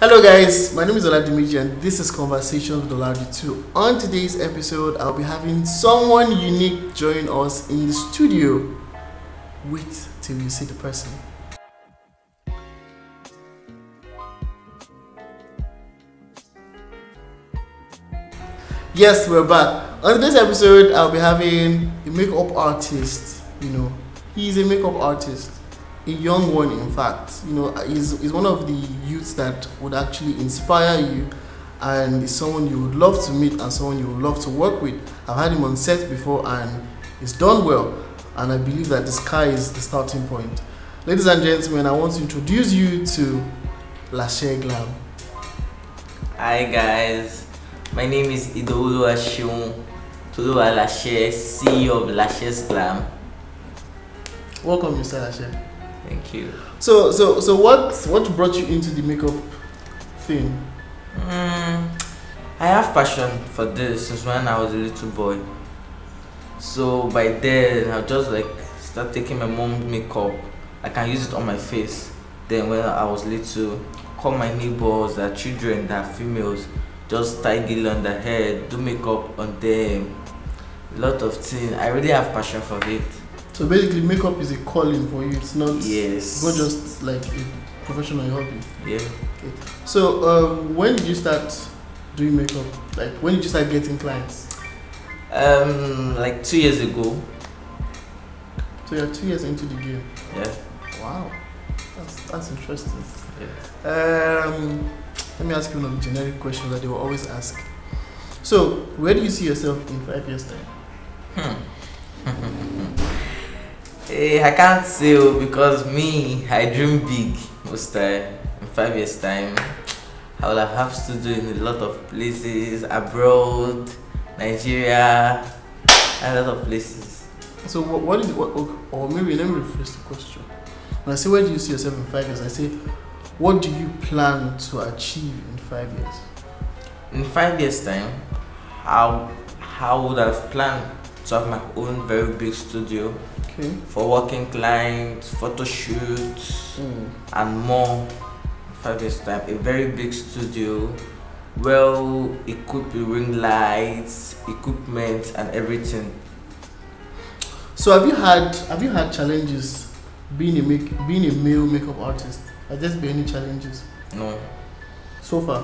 Hello guys, my name is Oladimeji and this is Conversations with Olardy2. On today's episode, I'll be having someone unique join us in the studio. Wait till you see the person. Yes, we're back. On today's episode, I'll be having a makeup artist. You know, he's a makeup artist, a young one, in fact. You know, he's, he's one of the youths that would actually inspire you and is someone you would love to meet and someone you would love to work with. I've had him on set before and he's done well. And I believe that the sky is the starting point. Ladies and gentlemen, I want to introduce you to Lashe Glam. Hi guys, my name is Idolu Ashun Tolu Alashe, CEO of Lashes Glam. Welcome, Mr. Lashe. Thank you. So, so, so, what, what brought you into the makeup thing? Mm, I have passion for this since when I was a little boy. So by then, I just like start taking my mom's makeup. I can use it on my face. Then when I was little, call my neighbors, their children, their females, just tie gel on their head, do makeup on them. A lot of things. I really have passion for it. So basically, makeup is a calling for you. It's not. Yes. Not just like a professional hobby. Yeah. Okay. So, um, when did you start doing makeup? Like, when did you start getting clients? Um, like two years ago. So you're two years into the game. Yeah. Wow, that's that's interesting. Yeah. Um, let me ask you one of the generic questions that they will always ask. So, where do you see yourself in five years' time? Hey, Eh, I can't say oh, because me, I dream big most time. In five years time, I will have studio in a lot of places, abroad, Nigeria, a lot of places. So, what, what is what? Or maybe let me rephrase the question. When I say where do you see yourself in five years, I say, what do you plan to achieve in five years? In five years time, how how would have planned to have my own very big studio Okay. for working clients, photo shoots, Mm. and more five years time a very big studio well equipped with ring lights equipment and everything So, have you had have you had challenges being a make being a male makeup artist? Has there been any challenges no so far?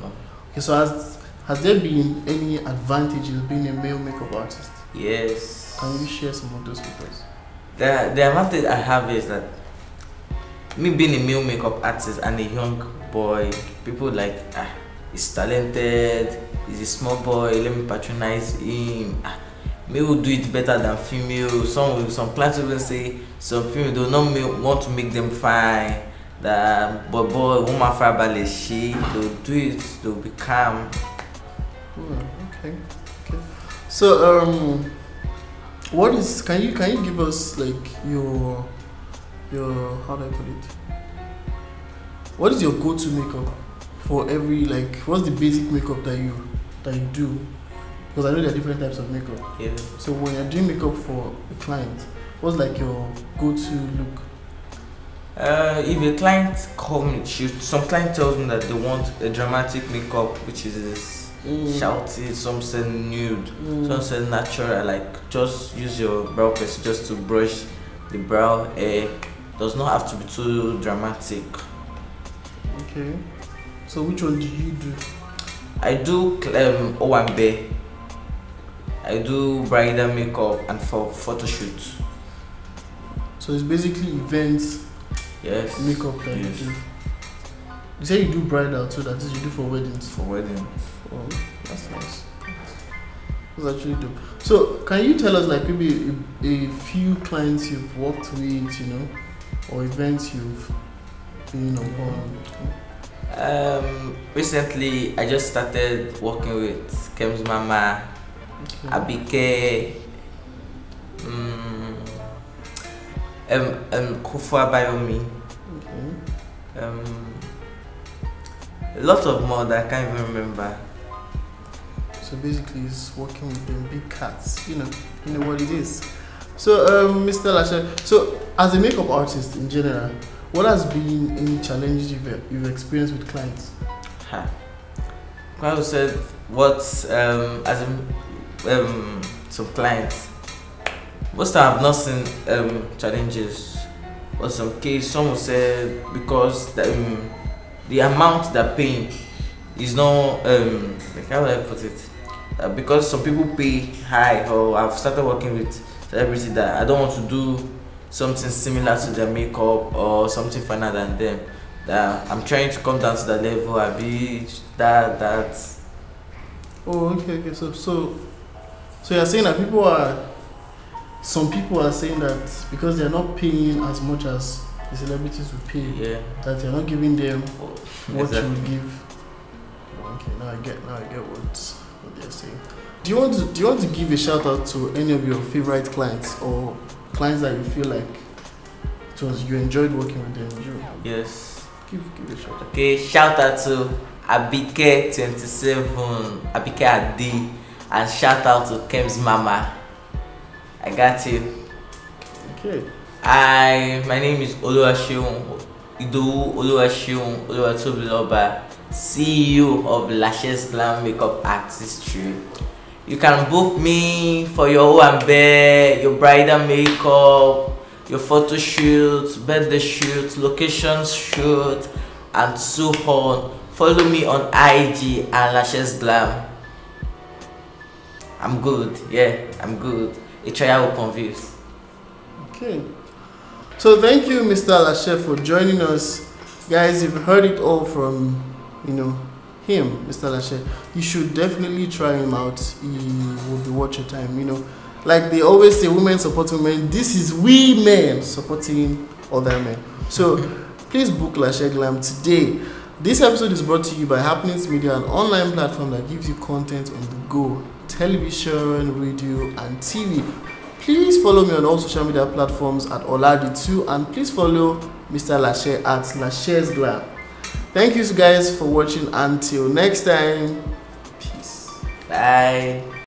no Okay, so has has there been any advantages being a male makeup artist? yes. Can you share some of those with us? the the advantage i have is that me being a male makeup artist and a young boy people like ah he's talented he's a small boy let me patronize him. Ah male will do it better than female. Some some clients even say some female do not make, want to make them fine. That boy boy woman farabalẹ̀ ṣe they will do it they will be calm. Hmm, okay, okay. So, um, what is? Can you can you give us like your your how do I put it? What is your go-to makeup for every like? What's the basic makeup that you that you do? Because I know there are different types of makeup. yeah. So when you're doing makeup for a client, what's like your go-to look? Uh, if a client she, some client tells me that they want a dramatic makeup, which is shouty, some say nude, Mm. some say natural. Like just use your brow pencil just to brush the brow hair. Does not have to be too dramatic. Okay. So which one do you do? I do um, Owambe. I do bridal makeup and for photo shoots. So it's basically events Yes. makeup that Yes. you do. You say you do bridal too, that is you do for weddings. For wedding. Oh, that's nice. That's actually dope. So, can you tell us, like, maybe a, a few clients you've worked with, you know, or events you've been upon? Um, recently, I just started working with Kemz Mama, Okay. Abike, um, um, um, Kufu Abayomi, Okay. um, a lot of more that I can't even remember. So basically, it's working with them big cats. You know, you know what it is. So, um, Mr. Lashe, so as a makeup artist in general, what has been any challenges you've, you've experienced with clients? Ha. Kwame said what um, as in, um, some clients. Most time I've not seen um, challenges. Or some case, someone said because the, um, the amount they're paying is not um, like how I put it? Uh, because some people pay high, or I've started working with celebrities that I don't want to do something similar to their makeup or something finer than them. That I'm trying to come down to that level. I be that that. Oh, okay, okay. So, so, so you're saying that people are, some people are saying that because they're not paying as much as the celebrities will pay, Yeah. that you're not giving them what Exactly. you would give. Okay, now I get, now I get what, what they're saying. Do you want to, do you want to give a shout out to any of your favorite clients or clients that you feel like it was you enjoyed working with them? You Yes. give, give a shout out. Okay, shout out to Abike27, Abike Adi, and shout out to Kemz mama. I got you. Okay. I, my name is Oluwaseun Idowu Oluwaseun Oluwatobiloba, CEO of Lashes Glam Makeup Artistry. You can book me for your Owambe, your bridal makeup, your photo shoot, birthday shoot, location shoot, and so on. Follow me on IG and Lashes Glam. I'm good, yeah, I'm good. A trial will convince. Okay. So thank you, Mr. Lashe, for joining us. Guys, you've heard it all from, you know, him, Mr. Lashe. You should definitely try him out. He will be worth your time, you know. Like they always say, women support women. This is we men supporting other men. So please book Lashe Glam today. This episode is brought to you by Happenings Media, an online platform that gives you content on the go, television, radio, and TV. Please follow me on all social media platforms at Oladi2 and please follow Mr. Lashe at Lashe's Glam. Thank you guys for watching. Until next time, peace. Bye.